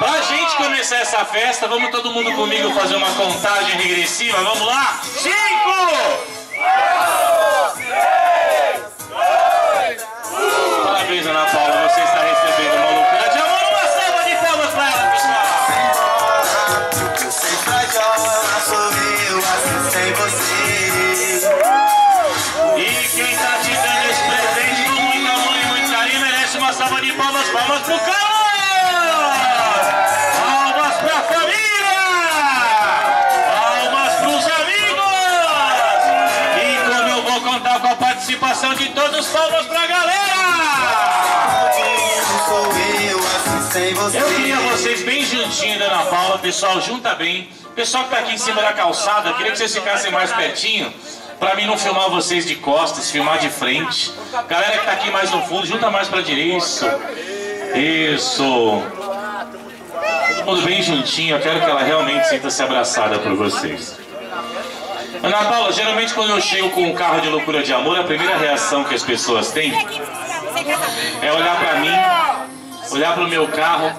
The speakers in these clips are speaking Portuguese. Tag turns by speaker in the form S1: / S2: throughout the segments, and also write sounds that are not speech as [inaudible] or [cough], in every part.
S1: Pra gente começar essa festa, vamos todo mundo comigo fazer uma contagem regressiva. Vamos lá? Cinco! Parabéns, Ana Paula. Você está recebendo uma loucura de amor. Uma salva de palmas pra ela, pessoal.
S2: Eu assim sem você.
S1: E quem tá te dando esse presente com muito amor e muito carinho merece uma salva de palmas. Palmas pro Carlos! Participação de todos, palmas pra galera!
S2: Eu
S1: queria vocês bem juntinho da Ana Paula, pessoal, junta bem. Pessoal que tá aqui em cima da calçada, queria que vocês ficassem mais pertinho. Pra mim não filmar vocês de costas, filmar de frente. Galera que tá aqui mais no fundo, junta mais pra direita. Isso. Isso. Todo mundo bem juntinho, eu quero que ela realmente sinta-se abraçada por vocês. Ana Paula, geralmente quando eu chego com um carro de loucura de amor, a primeira reação que as pessoas têm é olhar pra mim, olhar pro meu carro,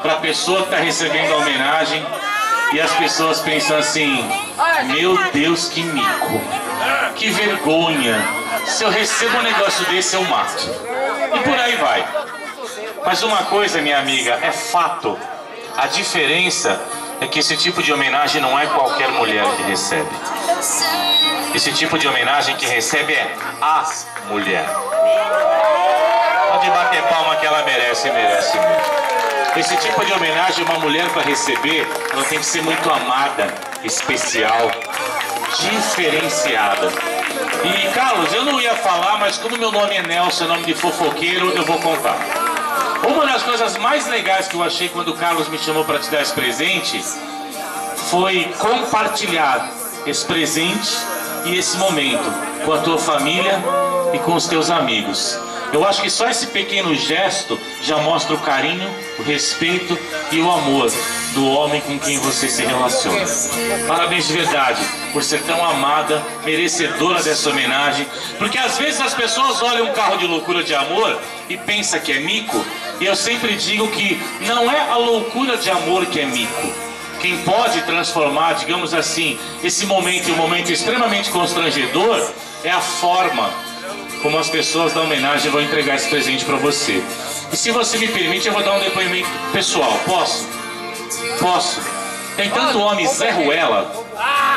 S1: pra pessoa que tá recebendo a homenagem e as pessoas pensam assim: Meu Deus, que mico, que vergonha. Se eu recebo um negócio desse, eu mato. E por aí vai. Mas uma coisa, minha amiga, é fato. A diferença é que esse tipo de homenagem não é qualquer mulher que recebe. Esse tipo de homenagem que recebe é a mulher. Pode bater palma que ela merece, merece mesmo. Esse tipo de homenagem, uma mulher para receber, ela tem que ser muito amada, especial, diferenciada. E Carlos, eu não ia falar, mas como meu nome é Nelson, nome de fofoqueiro, eu vou contar. Uma das coisas mais legais que eu achei quando o Carlos me chamou para te dar esse presente foi compartilhar esse presente e esse momento com a tua família e com os teus amigos. Eu acho que só esse pequeno gesto já mostra o carinho, o respeito e o amor do homem com quem você se relaciona. Parabéns de verdade por ser tão amada, merecedora dessa homenagem, porque às vezes as pessoas olham um carro de loucura de amor e pensam que é mico, e eu sempre digo que não é a loucura de amor que é mico. Quem pode transformar, digamos assim, esse momento em um momento extremamente constrangedor é a forma como as pessoas da homenagem vão entregar esse presente para você. E se você me permite, eu vou dar um depoimento pessoal. Posso? Posso? Tem tanto homem Zé Ruela,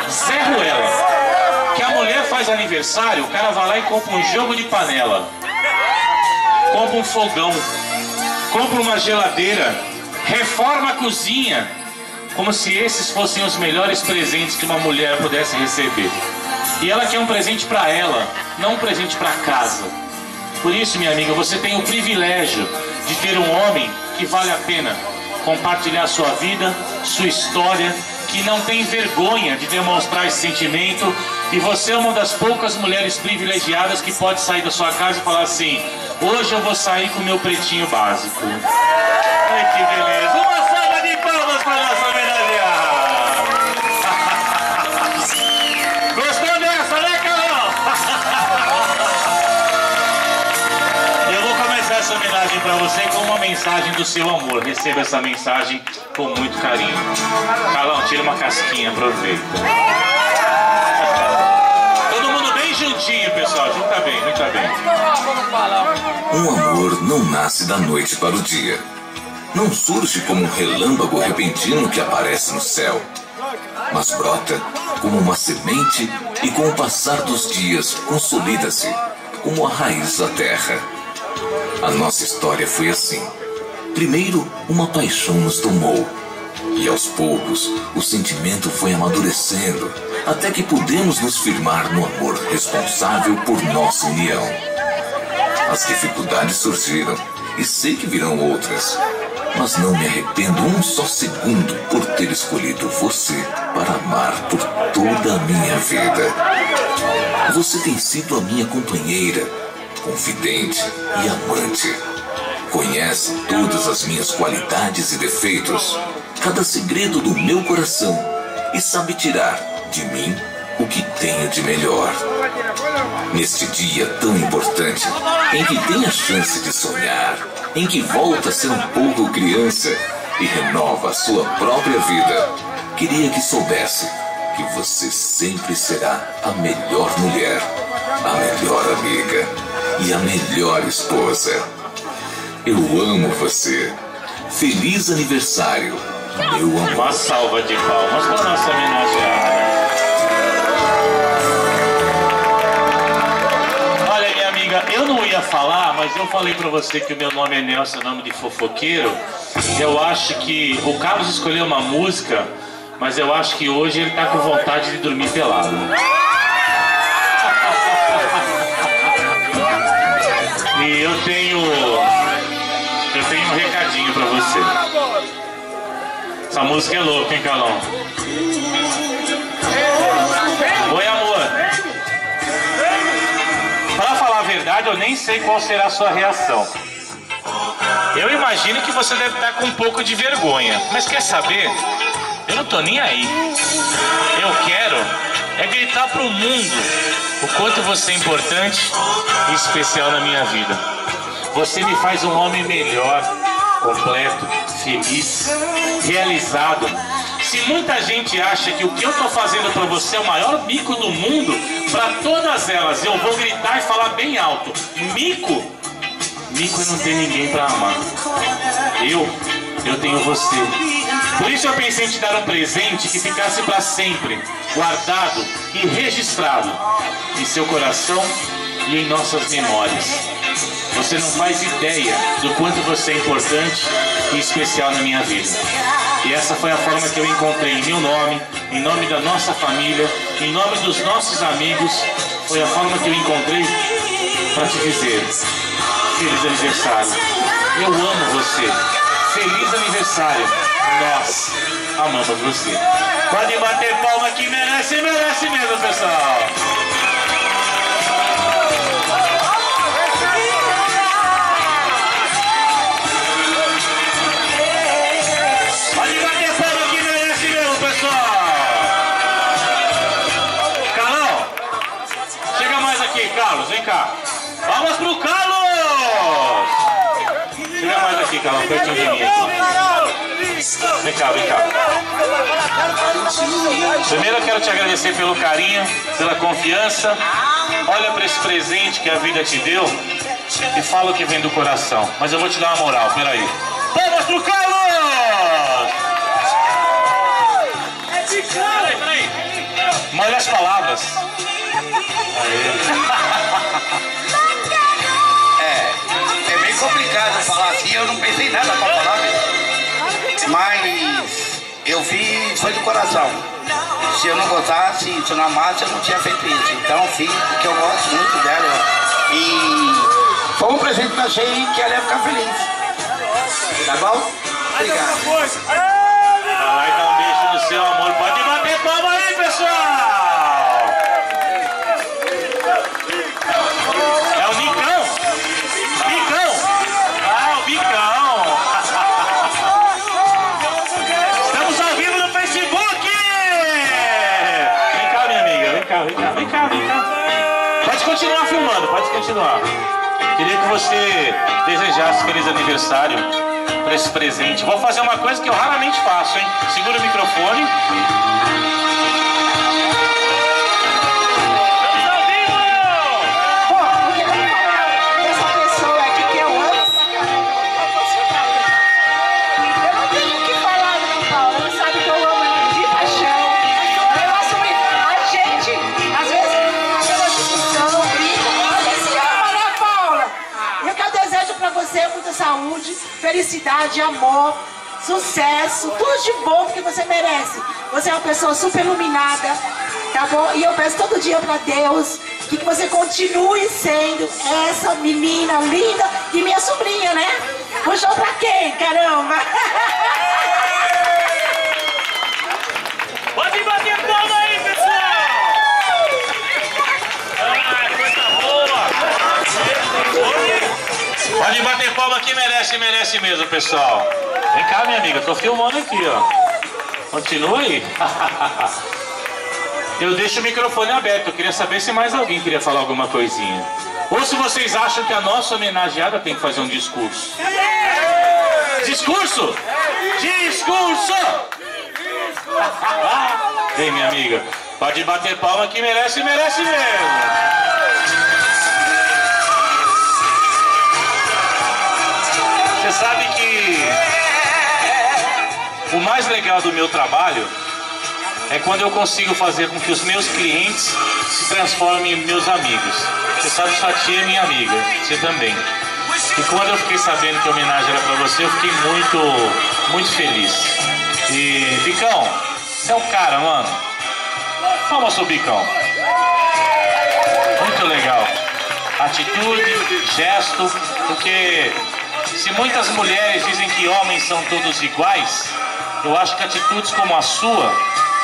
S1: Zé Ruela, que a mulher faz aniversário, o cara vai lá e compra um jogo de panela, compra um fogão, compra uma geladeira, reforma a cozinha, como se esses fossem os melhores presentes que uma mulher pudesse receber. E ela quer um presente para ela, não um presente para casa. Por isso, minha amiga, você tem o privilégio de ter um homem que vale a pena compartilhar sua vida, sua história, que não tem vergonha de demonstrar esse sentimento. E você é uma das poucas mulheres privilegiadas que pode sair da sua casa e falar assim: hoje eu vou sair com meu pretinho básico. Ai, que beleza! Uma salva de palmas para nossa para você com uma mensagem do seu amor. Receba essa mensagem com muito carinho. Carlão, tira uma casquinha, aproveita. Todo mundo bem juntinho, pessoal. Junta bem, junta bem.
S3: Um amor não nasce da noite para o dia. Não surge como um relâmpago repentino que aparece no céu. Mas brota como uma semente e com o passar dos dias consolida-se como a raiz da terra. A nossa história foi assim. Primeiro, uma paixão nos tomou. E aos poucos, o sentimento foi amadurecendo, até que pudemos nos firmar no amor responsável por nossa união. As dificuldades surgiram e sei que virão outras, mas não me arrependo um só segundo por ter escolhido você para amar por toda a minha vida. Você tem sido a minha companheira, confidente e amante. Conhece todas as minhas qualidades e defeitos, cada segredo do meu coração e sabe tirar de mim o que tenho de melhor. Neste dia tão importante, em que tem a chance de sonhar, em que volta a ser um pouco criança, e renova a sua própria vida, queria que soubesse que você sempre será a melhor mulher, a melhor amiga e a melhor esposa. Eu amo você. Feliz aniversário, meu amor.
S1: Uma salva de palmas para nossa homenageada. Olha, minha amiga, eu não ia falar, mas eu falei pra você que o meu nome é Nelson, nome de fofoqueiro. Eu acho que o Carlos escolheu uma música, mas eu acho que hoje ele tá com vontade de dormir pelado. E eu tenho. Eu tenho um recadinho pra você. Essa música é louca, hein, Calão? Oi, amor. Pra falar a verdade, eu nem sei qual será a sua reação. Eu imagino que você deve estar com um pouco de vergonha. Mas quer saber? Eu não tô nem aí. Eu quero é gritar pro mundo o quanto você é importante e especial na minha vida. Você me faz um homem melhor, completo, feliz, realizado. Se muita gente acha que o que eu tô fazendo pra você é o maior mico do mundo, pra todas elas eu vou gritar e falar bem alto: mico? Mico é não ter ninguém pra amar. Eu, eu tenho você. Por isso eu pensei em te dar um presente que ficasse para sempre, guardado e registrado em seu coração e em nossas memórias. Você não faz ideia do quanto você é importante e especial na minha vida. E essa foi a forma que eu encontrei em meu nome, em nome da nossa família, em nome dos nossos amigos. Foi a forma que eu encontrei para te dizer: Feliz aniversário. Eu amo você. Feliz aniversário. Nós amamos você. Pode bater palma que merece, merece mesmo, pessoal. Pode bater palma que merece mesmo, pessoal. Carlão, chega mais aqui, Carlos, vem cá. Palmas pro Carlos! Chega mais aqui, Carlão, pertinho de mim aqui. Vem cá, vem cá. Primeiro eu quero te agradecer pelo carinho, pela confiança. Olha para esse presente que a vida te deu e fala o que vem do coração. Mas eu vou te dar uma moral, peraí. Palmas pro Carlos! Peraí, peraí. Molha as palavras.
S4: É, é bem complicado falar assim, eu não pensei nada pra falar, mas eu vi, foi do coração. Se eu não gostasse, se eu não amasse, eu não tinha feito isso. Então fiz porque eu gosto muito dela. E foi um presente que eu achei que ela ia ficar feliz. Tá bom? Obrigado.
S1: Vai dar um beijo no seu amor. Pode bater palma aí, pessoal! Continuar. Queria que você desejasse feliz aniversário para esse presente. Vou fazer uma coisa que eu raramente faço, hein? Segura o microfone.
S5: Felicidade, amor, sucesso, tudo de bom que você merece. Você é uma pessoa super iluminada, tá bom? E eu peço todo dia pra Deus que você continue sendo essa menina linda e minha sobrinha, né? Puxou pra quem, caramba? [laughs]
S1: que merece, merece mesmo, pessoal. Vem cá, minha amiga, tô filmando aqui, ó. Continua aí. [laughs] Eu deixo o microfone aberto, eu queria saber se mais alguém queria falar alguma coisinha. Ou se vocês acham que a nossa homenageada tem que fazer um discurso. Discurso? Discurso! [laughs] Vem, minha amiga. Pode bater palma que merece, merece mesmo. Você sabe que o mais legal do meu trabalho é quando eu consigo fazer com que os meus clientes se transformem em meus amigos. Você sabe que sua tia é minha amiga, você também. E quando eu fiquei sabendo que a homenagem era pra você, eu fiquei muito, muito feliz. E, Bicão, você é um cara, mano. Palmas pro Bicão. Muito legal. Atitude, gesto, porque se muitas mulheres dizem que homens são todos iguais, eu acho que atitudes como a sua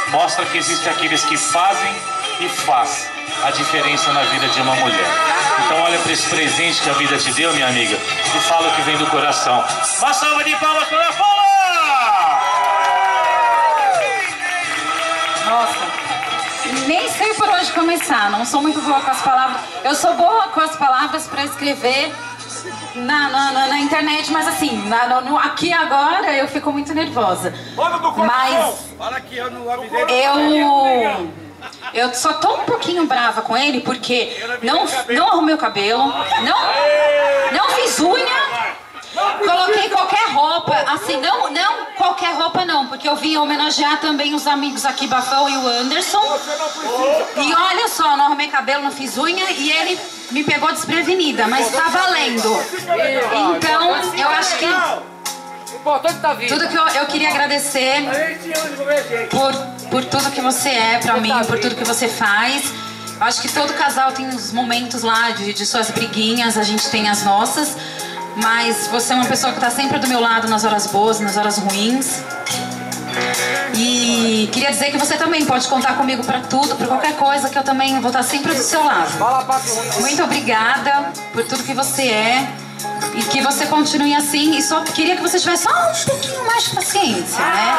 S1: mostra que existem aqueles que fazem e faz a diferença na vida de uma mulher. Então olha para esse presente que a vida te deu, minha amiga, e fala o que vem do coração. Uma salva de palmas para a Paula!
S6: Nossa, nem sei por onde começar. Não sou muito boa com as palavras. Eu sou boa com as palavras para escrever na, na, na- na internet, mas assim, na- no- aqui agora eu fico muito nervosa. Mas
S4: eu
S6: eu. Eu só tô um pouquinho brava com ele porque não, não arrumei o cabelo, não, não fiz unha, coloquei qualquer roupa, assim, não, não qualquer roupa não, porque eu vim homenagear também os amigos aqui, Bafão e o Anderson. E olha só, não arrumei cabelo, não fiz unha e ele me pegou desprevenida, mas tá valendo. Então, eu acho que
S7: importante tá
S6: tudo que eu, eu queria agradecer por, por tudo que você é pra mim, por tudo que você faz. Acho que todo casal tem os momentos lá de, de suas briguinhas, a gente tem as nossas. Mas você é uma pessoa que tá sempre do meu lado nas horas boas, nas horas ruins. E queria dizer que você também pode contar comigo pra tudo, pra qualquer coisa, que eu também vou estar sempre do seu lado. Muito obrigada por tudo que você é e que você continue assim. E só queria que você tivesse só um pouquinho mais de paciência, né?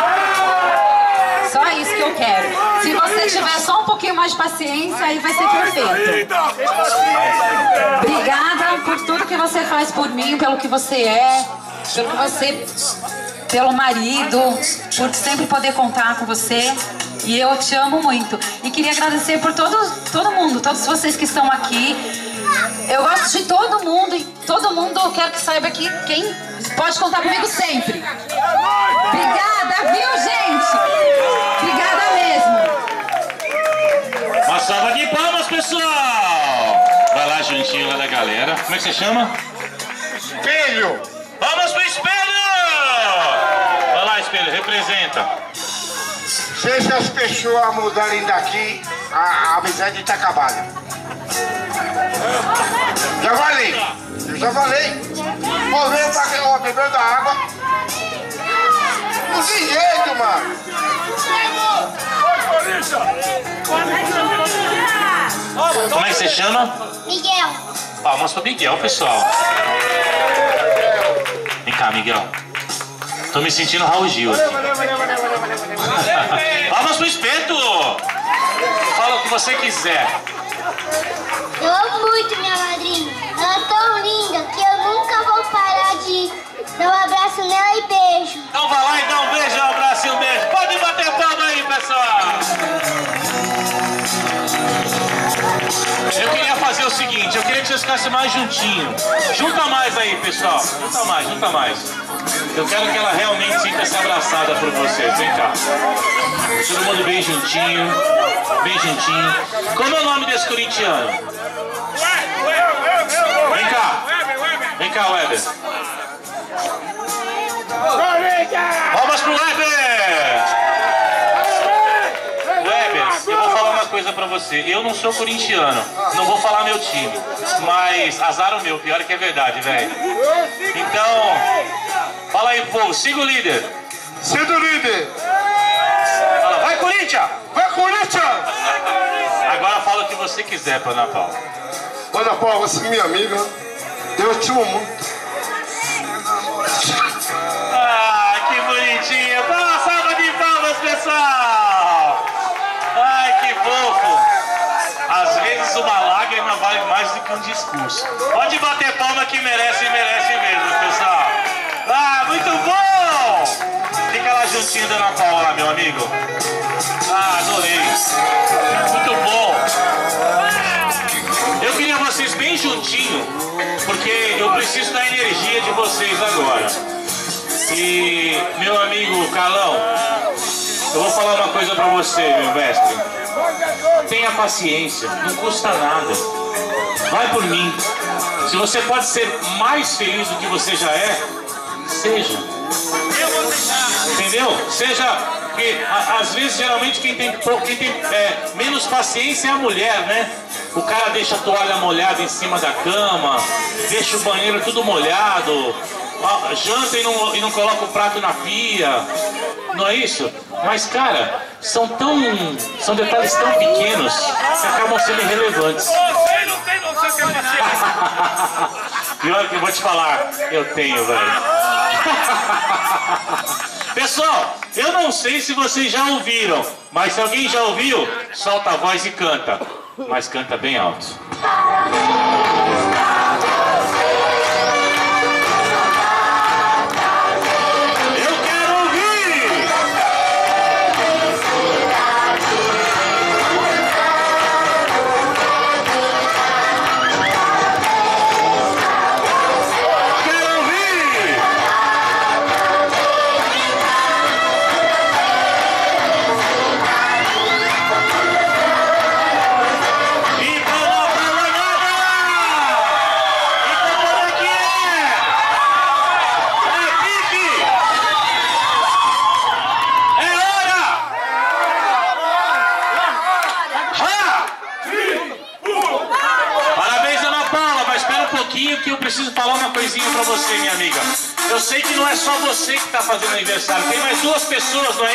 S6: Só isso que eu quero. Se você tiver só um pouquinho mais de paciência, aí vai ser perfeito. Obrigada por tudo que você faz por mim, pelo que você é, pelo que você, pelo marido, por sempre poder contar com você. E eu te amo muito. E queria agradecer por todo, todo mundo, todos vocês que estão aqui. Eu gosto de todo mundo e todo mundo eu quero que saiba que quem pode contar comigo sempre. Obrigada, viu, gente? Obrigada mesmo.
S1: Uma salva de palmas, pessoal! Vai lá juntinho lá da galera. Como é que você chama?
S4: Espelho!
S1: Palmas pro espelho! Vai lá, espelho, representa.
S4: Se essas pessoas mudarem daqui, a, a amizade tá acabada. Já falei. Eu já falei. Ver pra ó, bebendo da água. Não tem jeito, mano.
S1: Como é que você chama?
S8: Miguel,
S1: Palmas pro Miguel, pessoal. Vem cá, Miguel. Tô me sentindo Raul Gil aqui. Palmas pro espeto! Fala o que você quiser.
S8: eu amo muito minha madrinha. Ela é tão linda que eu nunca vou parar de dar um abraço nela e beijo.
S1: Então vai lá e dá um beijo, um abraço e um beijo. Pode bater palma aí, pessoal. O seguinte, eu queria que vocês ficassem mais juntinho. Junta mais aí, pessoal. Junta mais, junta mais. Eu quero que ela realmente sinta-se abraçada por vocês. Vem cá. Todo mundo bem juntinho. Bem juntinho. Como é o nome desse corintiano? Vem cá. Vem cá, Weber. Palmas pro Weber! Você. Eu não sou corintiano, não vou falar meu time. Mas azar o meu, pior que é verdade, velho. Então, fala aí, povo, siga o líder.
S4: Siga o líder.
S1: Fala, vai Corinthians!
S4: Vai, Corinthians!
S1: Agora fala o que você quiser pra Ana Paula.
S4: Ana Paula, você é minha amiga. Eu te amo muito.
S1: Discurso. Pode bater palma que merece, merece mesmo, pessoal. Ah, muito bom! juntinho da Ana Paula, meu amigo. Ah, adorei. Muito bom. Eu queria vocês bem juntinho, porque eu preciso da energia de vocês agora. E, meu amigo Calão, eu vou falar uma coisa pra você, meu mestre. Tenha paciência, não custa nada. Vai por mim. Se você pode ser mais feliz do que você já é, seja. Entendeu? Seja. Porque às vezes, geralmente, quem tem, quem tem é, menos paciência é a mulher, né? O cara deixa a toalha molhada em cima da cama, deixa o banheiro tudo molhado, janta e não, e não coloca o prato na pia. Não é isso? Mas, cara, são tão. são detalhes tão pequenos que acabam sendo irrelevantes.
S7: É [laughs] paciência.
S1: Pior que eu vou te falar, eu tenho, velho. [laughs] Pessoal, eu não sei se vocês já ouviram, mas se alguém já ouviu, solta a voz e canta. Mas canta bem alto. Aniversário, tem mais duas pessoas, não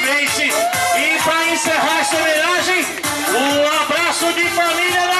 S4: E
S1: para encerrar essa homenagem, um abraço de família da!